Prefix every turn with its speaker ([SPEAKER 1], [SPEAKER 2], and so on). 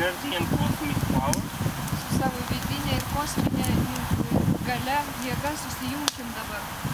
[SPEAKER 1] energy and cosmic power.
[SPEAKER 2] su savo vidinė ir kosminė galia, jėga susijungim dabar.